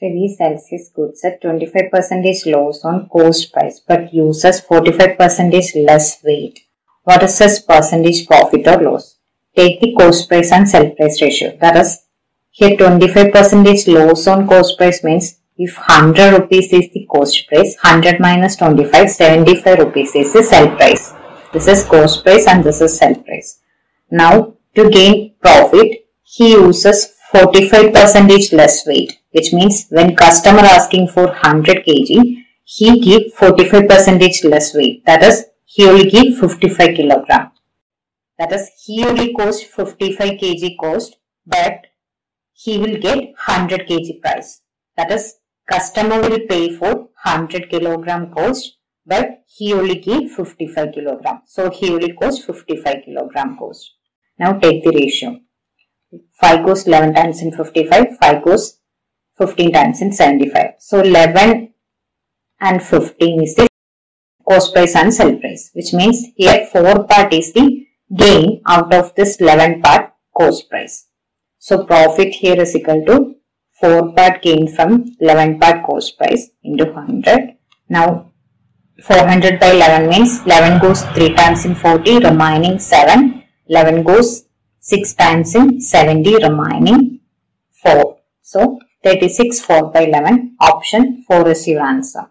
Ravi sells his goods at 25% loss on cost price but uses 45% less weight. What is his percentage profit or loss? Take the cost price and sell price ratio. That is, here 25% loss on cost price means if 100 rupees is the cost price, 100 minus 25, 75 rupees is the sell price. This is cost price and this is sell price. Now, to gain profit, he uses 45% less weight which means when customer asking for 100 kg, he give 45% less weight. That is, he only give 55 kilogram. That is, he only cost 55 kg cost, but he will get 100 kg price. That is, customer will pay for 100 kilogram cost, but he only give 55 kilogram. So, he only cost 55 kilogram cost. Now, take the ratio. 5 goes 11 times in 55, 5 goes 15 times in 75. So 11 and 15 is the cost price and sell price which means here 4 part is the gain out of this 11 part cost price. So profit here is equal to 4 part gain from 11 part cost price into 100. Now 400 by 11 means 11 goes 3 times in 40 remaining 7. 11 goes 6 times in 70 remaining 4. So 36 4 by 11 option 4 is your answer.